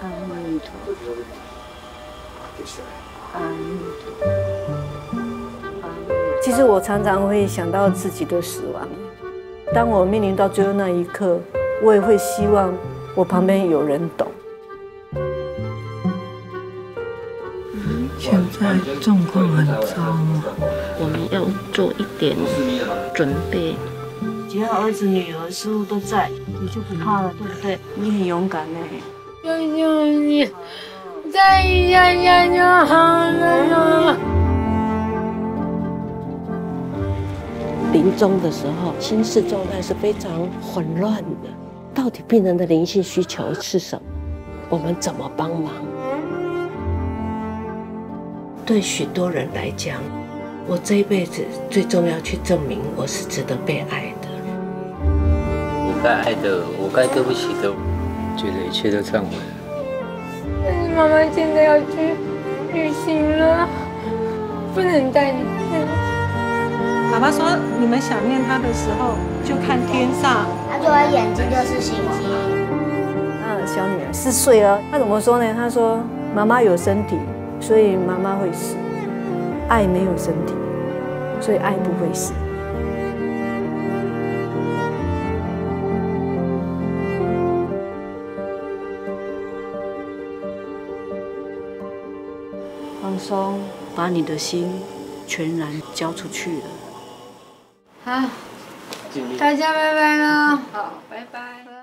陀，阿弥陀，阿弥陀。其实我常常会想到自己的死亡，当我面临到最后那一刻，我也会希望我旁边有人懂。现在状况很糟，我们要做一点准备。只要儿子女儿师傅都在，你就不怕了，对不对？你很勇敢呢。求求你，再一下下就好了。临终的时候，心事状态是非常混乱的。到底病人的灵性需求是什么？我们怎么帮忙？对许多人来讲，我这一辈子最重要去证明我是值得被爱的。我该爱的，我该对不起的，觉得一切都忏悔了。但是妈妈现在要去旅行了，不能带你去。爸爸说，你们想念他的时候，就看天上，他说眼睛就是星星。嗯，小女儿四岁了，她怎么说呢？她说：“妈妈有身体。”所以妈妈会死，爱没有身体，所以爱不会死。放松，把你的心全然交出去了。好，大家拜拜了。好，拜拜。